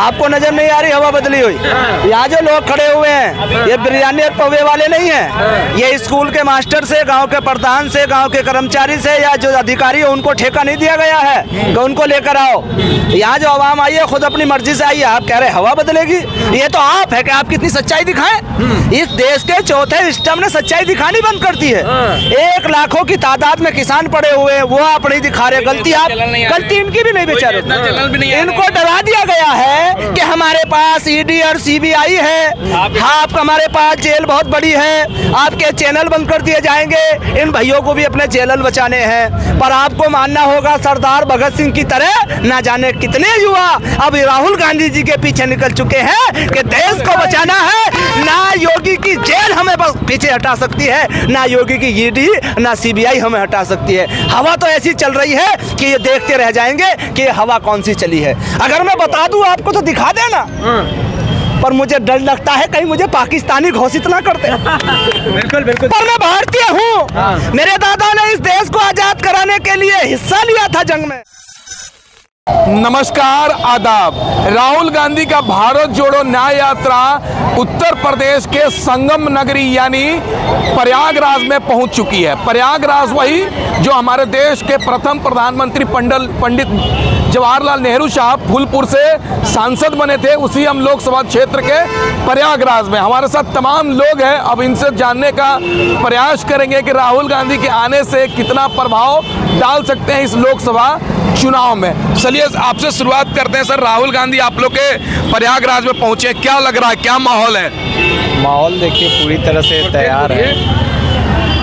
आपको नज़र नहीं आ रही हवा बदली हुई। यहाँ जो लोग खड़े हुए हैं ये बिरयानी और पवे वाले नहीं हैं। ये स्कूल के मास्टर से गाँव के प्रधान से गाँव के कर्मचारी से या जो अधिकारी है उनको ठेका नहीं दिया गया है कि उनको लेकर आओ। यहाँ जो आवाम आई है खुद अपनी मर्ज़ी से आई है। आप कह रहे हवा बदलेगी? ये तो आप है कि आप कितनी सच्चाई दिखाएँ? इस देश के चौथे स्टम ने सच्चाई दिखानी बंद कर दी है। एक लाखों की तादाद में किसान पड़े हुए हैं वो आप नहीं दिखा रहे गलती आप गलती इनकी भी नहीं बेचारे। इनको डरा दिया गया है कि हमारे पास ईडी और सीबीआई है। हाँ आप हमारे पास जेल बहुत बड़ी है। आपके चैनल बंद कर दिए जाएँगे। इन भाइयों को भी अपने चैनल बचाने हैं। पर आपको मानना होगा सरदार भगत सिंह की तरह ना जाने कितने युवा अब राहुल गांधी जी के पीछे निकल चुके हैं कि देश को बचाना है। ना योगी की जेल हमें बस पीछे हटा सकती है ना योगी की ईडी ना सीबीआई हमें हटा सकती है। हवा तो ऐसी चल रही है कि ये देखते रह जाएँगे कि हवा कौन सी चली है। अगर मैं बता दूँ आपको तो दिखा देना। पर मुझे डर लगता है कहीं मुझे पाकिस्तानी घोषित ना करते बिल्कुल बिल्कुल। पर मैं भारतीय हूँ। मेरे दादा ने इस देश को आज़ाद कराने के लिए हिस्सा लिया था जंग में। नमस्कार आदाब। राहुल गांधी का भारत जोड़ो न्याय यात्रा उत्तर प्रदेश के संगम नगरी यानी प्रयागराज में पहुँच चुकी है। प्रयागराज वही जो हमारे देश के प्रथम प्रधानमंत्री पंडल पंडित जवाहरलाल नेहरू साहब फूलपुर से सांसद बने थे उसी हम लोकसभा क्षेत्र के प्रयागराज में। हमारे साथ तमाम लोग हैं अब इनसे जानने का प्रयास करेंगे कि राहुल गांधी के आने से कितना प्रभाव डाल सकते हैं इस लोकसभा चुनाव में। चलिए आपसे शुरुआत करते हैं सर। राहुल गांधी आप लोग के प्रयागराज में पहुँचे क्या लग रहा है क्या माहौल है? माहौल देखिए पूरी तरह से तैयार है।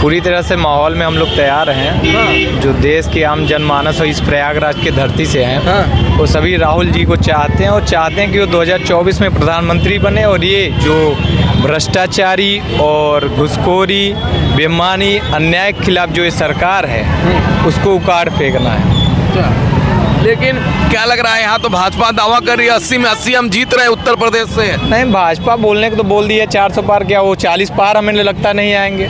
पूरी तरह से माहौल में हम लोग तैयार हैं। जो देश के आम जनमानस और इस प्रयागराज के धरती से हैं वो सभी राहुल जी को चाहते हैं और चाहते हैं कि वो 2024 में प्रधानमंत्री बने और ये जो भ्रष्टाचारी और घुसखोरी बेमानी अन्याय के खिलाफ जो ये सरकार है उसको उखाड़ फेंकना है। लेकिन क्या लग रहा है यहाँ तो भाजपा दावा कर रही है अस्सी में अस्सी हम जीत रहे हैं उत्तर प्रदेश से? नहीं भाजपा बोलने को तो बोल दिया चार सौ पार क्या वो चालीस पार हमें लगता नहीं आएँगे।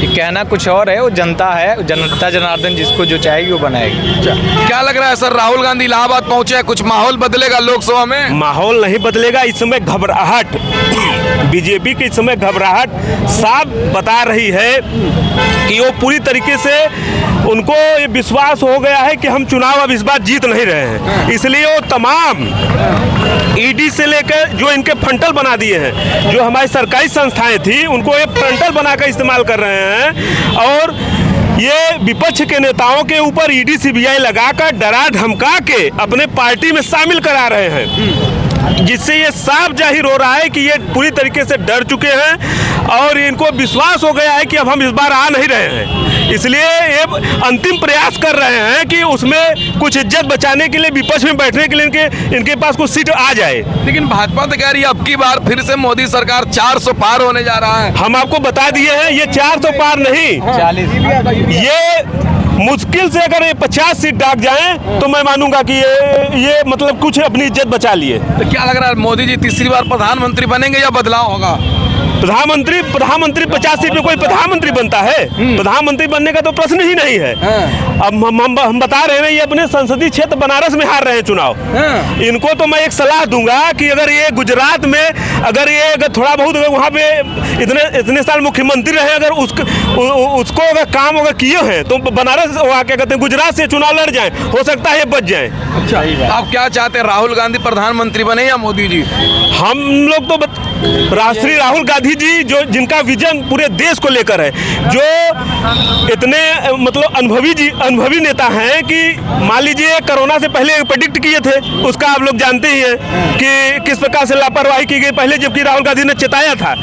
ये कहना कुछ और है वो जनता है जनता जनार्दन जिसको जो चाहेगी वो बनाएगी। क्या लग रहा है सर राहुल गांधी इलाहाबाद पहुँचे कुछ माहौल बदलेगा लोकसभा में? माहौल नहीं बदलेगा इसमें समय घबराहट। बीजेपी की समय घबराहट साफ़ बता रही है कि वो पूरी तरीके से उनको ये विश्वास हो गया है कि हम चुनाव अब इस बार जीत नहीं रहे हैं। इसलिए वो तमाम ईडी से लेकर जो इनके फ्रंटल बना दिए हैं, जो हमारी सरकारी संस्थाएँ थी, उनको ये फ्रंटल बनाकर इस्तेमाल कर रहे हैं और ये विपक्ष के नेताओं के ऊपर ईडी सीबीआई लगाकर डरा धमका के अपने पार्टी में शामिल करा रहे हैं। जिससे ये साफ़ ज़ाहिर हो रहा है कि ये पूरी तरीके से डर चुके हैं और इनको विश्वास हो गया है कि अब हम इस बार आ नहीं रहे हैं। इसलिए ये अंतिम प्रयास कर रहे हैं कि उसमें कुछ इज़्ज़त बचाने के लिए विपक्ष में बैठने के लिए इनके इनके पास कुछ सीट आ जाए। लेकिन भाजपा तो कह रही है अब की बार फिर से मोदी सरकार 400 पार होने जा रहा है। हम आपको बता दिए हैं ये 400 पार नहीं। चालीस। ये मुश्किल से अगर ये पचास सीट डाक जाए तो मैं मानूँगा कि ये ये मतलब कुछ अपनी इज़्ज़त बचा लिए। तो क्या लग रहा है मोदी जी तीसरी बार प्रधानमंत्री बनेंगे या बदलाव होगा? प्रधानमंत्री प्रधानमंत्री पचास सीट में कोई प्रधानमंत्री बनता है? प्रधानमंत्री बनने का तो प्रश्न ही नहीं है। अब हम हम, हम बता रहे हैं ये अपने संसदीय क्षेत्र बनारस में हार रहे हैं चुनाव। इनको तो मैं एक सलाह दूँगा कि अगर ये गुजरात में अगर ये अगर थोड़ा बहुत अगर वहाँ पे इतने इतने साल मुख्यमंत्री रहे अगर उसको उ- उ- उसको अगर काम अगर किए हैं तो बनारस वहाँ क्या कहते हैं गुजरात से चुनाव लड़ जाए हो सकता है ये बच जाए। आप क्या चाहते हैं राहुल गांधी प्रधानमंत्री बने या मोदी जी? हम लोग तो बत... राष्ट्रीय राहुल गांधी जी, जो जिनका विजन पूरे देश को लेकर है, जो इतने मतलब अनुभवी जी, अनुभवी नेता हैं कि मान लीजिए कोरोना से पहले प्रेडिक्ट किए थे, उसका आप लोग जानते ही हैं कि किस प्रकार से लापरवाही की गई पहले जबकि राहुल गांधी ने चेताया था।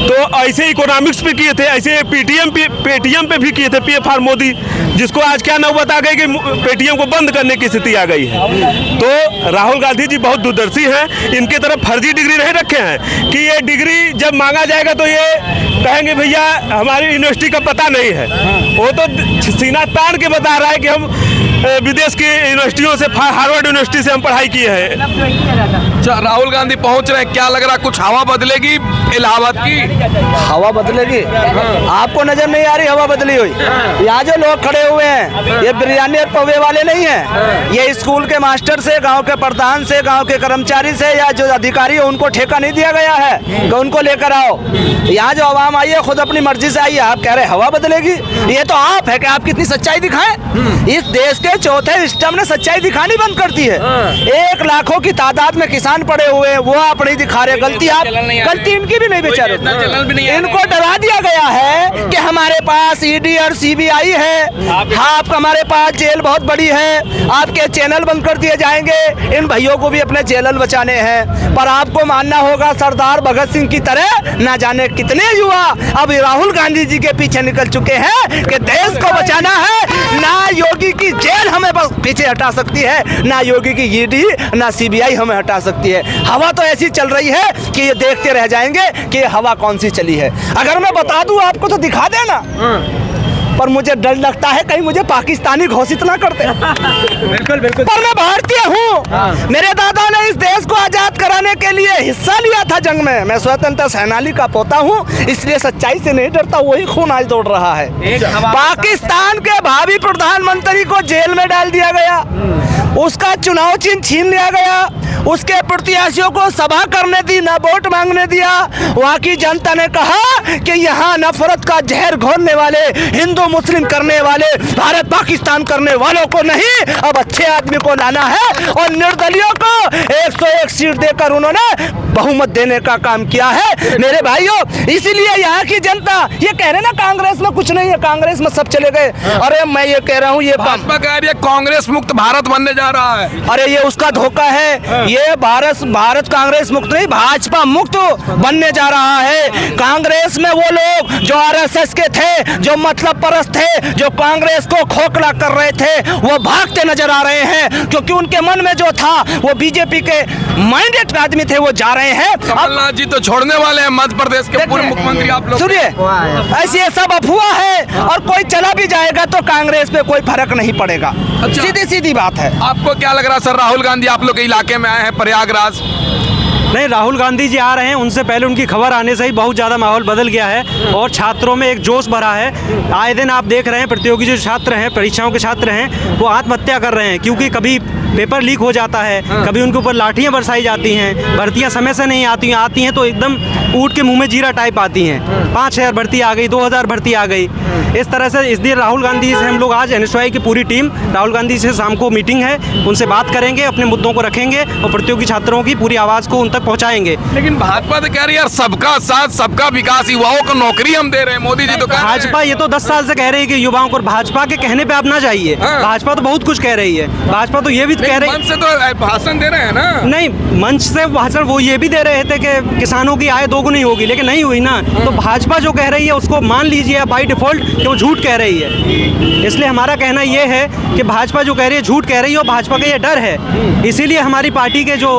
तो ऐसे इकोनॉमिक्स पे किए थे, ऐसे पेटीएम पे पेटीएम पे भी किए थे पी मोदी। जिसको आज क्या नौबत आ गई कि पेटीएम को बंद करने की स्थिति आ गई है। तो राहुल गांधी जी बहुत दूरदर्शी हैं इनके तरफ़ फर्जी डिग्री नहीं रखे हैं। कि ये डिग्री जब मांगा जाएगा तो ये कहेंगे भैया हमारी यूनिवर्सिटी का पता नहीं है। वो तो सीना तान के बता रहा है कि हम विदेश की यूनिवर्सिटियों से हार्वर्ड यूनिवर्सिटी से हम पढ़ाई किए हैं। अच्छा राहुल गांधी पहुँच रहे हैं। क्या लग रहा है कुछ हवा बदलेगी इलाहाबाद की? हवा बदलेगी? हाँ। आपको नज़र नहीं आ रही हवा बदली हुई? यहाँ जो लोग खड़े हुए हैं। ये बिरयानी और पवे वाले नहीं हैं। ये स्कूल के मास्टर से गाँव के प्रधान से गाँव के कर्मचारी से या जो अधिकारी है उनको ठेका नहीं दिया गया है कि उनको लेकर आओ। यहाँ जो आवाम आई है खुद अपनी मर्ज़ी से आई है। आप कह रहे हवा बदलेगी? ये तो आप है कि आप कितनी सच्चाई दिखाएँ? इस देश के चौथे स्टम ने सच्चाई दिखानी बंद कर दी है। एक लाखों की तादाद में किसान पड़े हुए हैं वो आप नहीं दिखा रहे। गलती आप। गलती इनकी भी नहीं बेचारे। इनको डरा दिया गया है कि हमारे पास ईडी और सीबीआई है। आप हमारे पास जेल बहुत बड़ी है। आपके चैनल बंद कर दिए जाएँगे। इन भाइयों को भी अपने चैनल बचाने हैं। पर आपको मानना होगा सरदार भगत सिंह की तरह ना जाने कितने युवा अब राहुल गांधी जी के पीछे निकल चुके हैं कि देश को बचाना है। ना योगी की जेल हमें बस पीछे हटा सकती है ना योगी की ईडी ना सीबीआई हमें हटा सकती है। हवा तो ऐसी चल रही है कि ये देखते रह जाएँगे कि हवा कौन सी चली है। अगर मैं बता दूँ आपको तो दिखा देना। पर मुझे डर लगता है कहीं मुझे पाकिस्तानी घोषित ना करते। बिल्कुल बिल्कुल। पर मैं भारतीय हूँ। मेरे दादा ने इस देश को आज़ाद कराने के लिए हिस्सा लिया था जंग में। मैं स्वतंत्र सेनानी का पोता हूँ इसलिए सच्चाई से नहीं डरता वही खून आज दौड़ रहा है। पाकिस्तान के भावी प्रधानमंत्री को जेल में डाल दिया गया। उसका चुनाव चिन्ह छीन लिया गया। उसके प्रत्याशियों को सभा करने दी ना वोट मांगने दिया। वहाँ की जनता ने कहा कि यहाँ नफरत का जहर घोलने वाले हिंदू मुस्लिम करने वाले भारत पाकिस्तान करने वालों को नहीं। अब अच्छे आदमी को लाना है और निर्दलियों को 101 सीट देकर उन्होंने बहुमत देने का काम किया है। मेरे भाइयों इसीलिए यहाँ की जनता ये कह रहे ना कांग्रेस में कुछ नहीं है कांग्रेस में सब चले गए। अरे मैं ये कह रहा हूँ ये भाजपा कह रही है कांग्रेस मुक्त भारत बनने जा रहा है। अरे ये उसका धोखा है। ये भारत भारत कांग्रेस मुक्त नहीं भाजपा मुक्त बनने जा रहा है। कांग्रेस में वो लोग जो आरएसएस के थे जो मतलब परस्त थे जो कांग्रेस को खोखला कर रहे थे वो भागते नज़र आ रहे हैं क्योंकि उनके मन में जो था वो बीजेपी के माइंडेड आदमी थे वो जा रहे हैं। कमलनाथ जी तो छोड़ने वाले हैं मध्य प्रदेश के पूर्व मुख्यमंत्री आप लोग। सुनिए ऐसी ये सब अफवाह है और कोई चला भी जाएगा तो कांग्रेस पे कोई फ़र्क नहीं पड़ेगा। अच्छा। सीधी सीधी बात है। आपको क्या लग रहा है सर राहुल गांधी आप लोग के इलाके में आए हैं प्रयागराज? नहीं राहुल गांधी जी आ रहे हैं उनसे पहले उनकी खबर आने से ही बहुत ज़्यादा माहौल बदल गया है और छात्रों में एक जोश भरा है। आए दिन आप देख रहे हैं प्रतियोगी जो छात्र हैं परीक्षाओं के छात्र हैं वो आत्महत्या कर रहे हैं क्योंकि कभी पेपर लीक हो जाता है कभी उनके ऊपर लाठियाँ बरसाई जाती हैं भर्तियाँ समय से नहीं आती हैं आती हैं तो एकदम ऊट के मुँह में जीरा टाइप आती हैं। पाँच हज़ार भर्ती आ गई दो हज़ार भर्ती आ गई। इस तरह से इस दिन राहुल गांधी से हम लोग आज एनएसवाई की पूरी टीम राहुल गांधी से शाम को मीटिंग है उनसे बात करेंगे अपने मुद्दों को रखेंगे और प्रतियोगी छात्रों की पूरी आवाज़ को उन तक पहुँचाएँगे। लेकिन भाजपा तो कह रही है सबका साथ सबका विकास युवाओं को नौकरी हम दे रहे हैं मोदी जी तो हैं। भाजपा ये तो दस साल से कह रही है कि युवाओं को भाजपा के कहने पे आप ना जाइए। हाँ। भाजपा तो बहुत कुछ कह रही है। भाजपा तो ये भी कह रही है तो भाषण दे रहे हैं ना। नहीं मंच से भाषण वो ये भी दे रहे थे कि किसानों की आय दोगुनी होगी लेकिन नहीं हुई ना। तो भाजपा जो कह रही है उसको मान लीजिए बाई डिफ़ॉल्ट कि वो झूठ कह रही है। इसलिए हमारा कहना ये है कि भाजपा जो कह रही है झूठ कह रही है और भाजपा का ये डर है। इसीलिए हमारी पार्टी के जो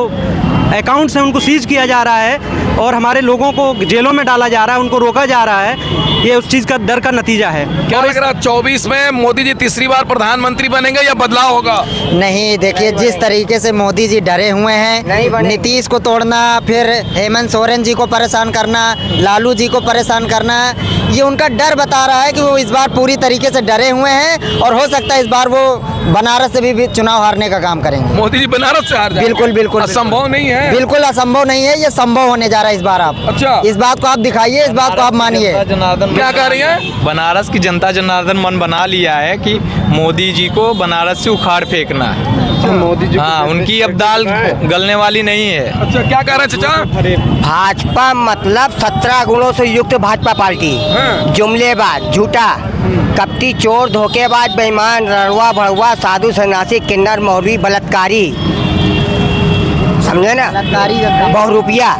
अकाउंट्स हैं, उनको सीज किया जा रहा है। और हमारे लोगों को जेलों में डाला जा रहा है उनको रोका जा रहा है ये उस चीज़ का डर का नतीजा है। क्या लग रहा है चौबीस में मोदी जी तीसरी बार प्रधानमंत्री बनेंगे या बदलाव होगा? नहीं देखिए जिस तरीके से मोदी जी डरे हुए हैं नीतीश को तोड़ना फिर हेमंत सोरेन जी को परेशान करना लालू जी को परेशान करना ये उनका डर बता रहा है कि वो इस बार पूरी तरीके से डरे हुए हैं और हो सकता है इस बार वो बनारस से भी, भी चुनाव हारने का काम करेंगे। मोदी जी बनारस से हार जाएँगे। बिल्कुल बिल्कुल असंभव नहीं है। बिल्कुल असंभव नहीं है ये संभव होने जा रहा है इस बार आप। अच्छा। इस बात को आप दिखाइए इस बात को आप मानिए। जनार्दन क्या कह रही है? बनारस की जनता जनार्दन मन बना लिया है की मोदी जी को बनारस से उखाड़ फेंकना है। मोदी जी हाँ उनकी अब दाल गलने वाली नहीं है। अच्छा क्या कह रहे हैं चाचा? भाजपा मतलब सत्रह गुणों से युक्त भाजपा पार्टी। हाँ। जुमलेबाज झूठा। कपटी चोर धोखेबाज बेईमान रड़ुआ भड़ुआ साधु सन्यासी किन्नर मौलवी बलात्कारी। समझे ना? बहुरूपिया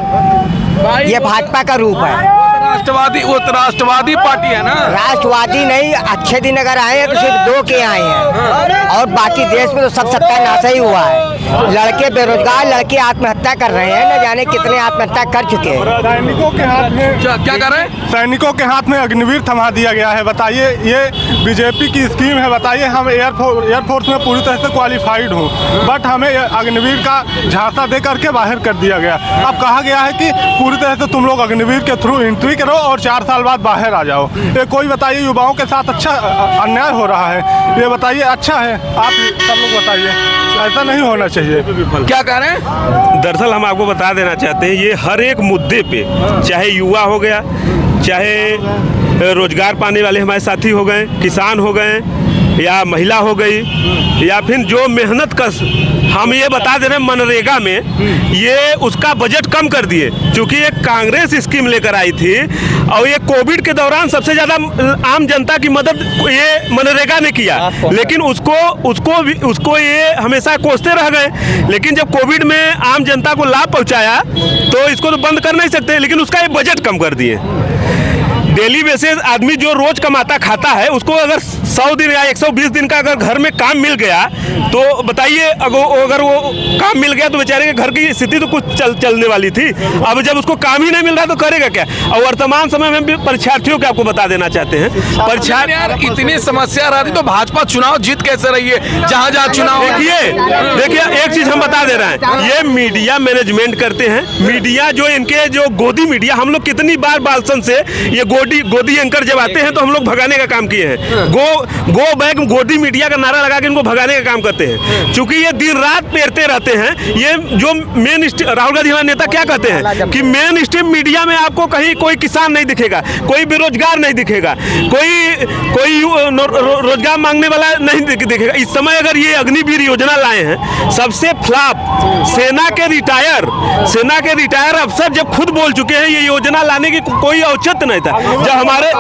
ये भाजपा का रूप है। राष्ट्रवादी वो तो राष्ट्रवादी पार्टी है ना? राष्ट्रवादी नहीं अच्छे दिन अगर आए हैं तो सिर्फ़ दो के आए हैं। और बाकी देश में तो सब सत्यानाश ही हुआ है। लड़के बेरोजगार लड़के आत्महत्या कर रहे हैं न जाने कितने आत्महत्या कर चुके हैं। सैनिकों के हाथ में क्या क्या कर रहे हैं? सैनिकों के हाथ में अग्निवीर थमा दिया गया है। बताइए ये बीजेपी की स्कीम है। बताइए हम एयरफोर्स एयरफोर्स में पूरी तरह से क्वालिफाइड हूँ। बट हमें अग्निवीर का झांसा दे करके बाहर कर दिया गया। अब कहा गया है कि पूरी तरह से तुम लोग अग्निवीर के थ्रू एंट्री करो और चार साल बाद बाहर आ जाओ। ये कोई बताइए, युवाओं के साथ अच्छा अन्याय हो रहा है। ये बताइए अच्छा है? आप सब लोग बताइए। ऐसा नहीं होना चाहिए। क्या कह रहे हैं? दरअसल हम आपको बता देना चाहते हैं, ये हर एक मुद्दे पे, चाहे युवा हो गया, चाहे रोज़गार पाने वाले हमारे साथी हो गए, किसान हो गए या महिला हो गई या फिर जो मेहनत कस हम ये बता दे रहे हैं मनरेगा में ये उसका बजट कम कर दिए। क्योंकि ये कांग्रेस स्कीम लेकर आई थी और ये कोविड के दौरान सबसे ज़्यादा आम जनता की मदद ये मनरेगा ने किया। लेकिन उसको उसको उसको ये हमेशा कोसते रह गए। लेकिन जब कोविड में आम जनता को लाभ पहुँचाया तो इसको तो बंद कर नहीं सकते लेकिन उसका ये बजट कम कर दिए। डेली बेसिस आदमी जो रोज कमाता खाता है उसको अगर 100 दिन या 120 दिन का अगर घर में काम मिल गया तो बताइए अगर अगर वो काम मिल गया तो बेचारे के घर की स्थिति तो कुछ चल चलने वाली थी। अब जब उसको काम ही नहीं मिल रहा तो करेगा क्या? और वर्तमान समय में भी परीक्षार्थियों को आपको बता देना चाहते हैं। परीक्षार्थी इतनी समस्या रहती तो भाजपा चुनाव जीत कैसे रही है? जहाँ जहाँ चुनाव देखिए देखिए एक चीज़ हम बता दे रहे हैं। ये मीडिया मैनेजमेंट करते हैं। मीडिया जो इनके जो गोदी मीडिया हम लोग कितनी बार बालसन से ये गोदी गोदी एंकर जब आते हैं तो हम लोग भगाने का काम किए हैं। गो गो बैक गोदी मीडिया का नारा लगा के इनको भगाने का काम करते हैं। क्योंकि ये दिन रात पेरते रहते हैं, ये जो मेन राहुल गांधी हमारे नेता क्या कहते हैं कि मेन स्ट्रीम मीडिया में आपको कहीं कोई किसान नहीं दिखेगा, कोई बेरोजगार नहीं दिखेगा, कोई कोई रोज़गार मांगने वाला नहीं दिखेगा। इस समय अगर ये अग्निवीर योजना लाए हैं, सबसे फ्लॉप सेना के रिटायर सेना के रिटायर अफसर जब खुद बोल चुके हैं, ये योजना लाने की कोई औचित्य नहीं था। जब हमारे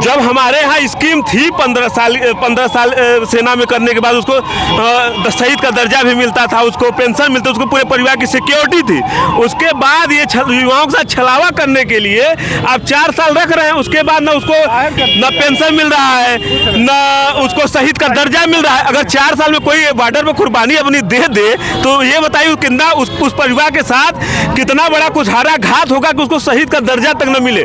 जब हमारे यहाँ स्कीम थी पंद्रह साल पंद्रह साल सेना में करने के बाद उसको शहीद का दर्जा भी मिलता था उसको पेंशन मिलता उसको पूरे परिवार की सिक्योरिटी थी। उसके बाद ये युवाओं के साथ छलावा करने के लिए आप चार साल रख रहे हैं उसके बाद ना उसको न पेंशन मिल रहा है न उसको शहीद का दर्जा मिल रहा है। अगर चार साल में कोई बॉर्डर पर कुर्बानी अपनी दे दे तो ये बताइए कितना उस, उस परिवार के साथ कितना बड़ा कुछ हारा घात होगा कि उसको शहीद का दर्जा तक न मिले।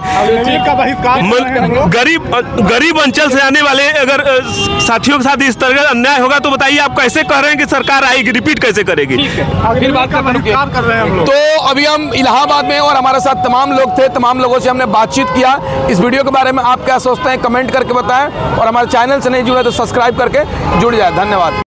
गरीब गरीब अंचल से आने वाले अगर अ, साथियों के साथ इस तरह का अन्याय होगा तो बताइए आप कैसे कह रहे हैं कि सरकार आएगी रिपीट कैसे करेगी? फिर बात का कर रहे हैं हम लोग। तो अभी हम इलाहाबाद में और हमारे साथ तमाम लोग थे तमाम लोगों से हमने बातचीत किया। इस वीडियो के बारे में आप क्या सोचते हैं कमेंट करके बताएँ और हमारे चैनल से नहीं जुड़े तो सब्सक्राइब करके जुड़ जाए। धन्यवाद।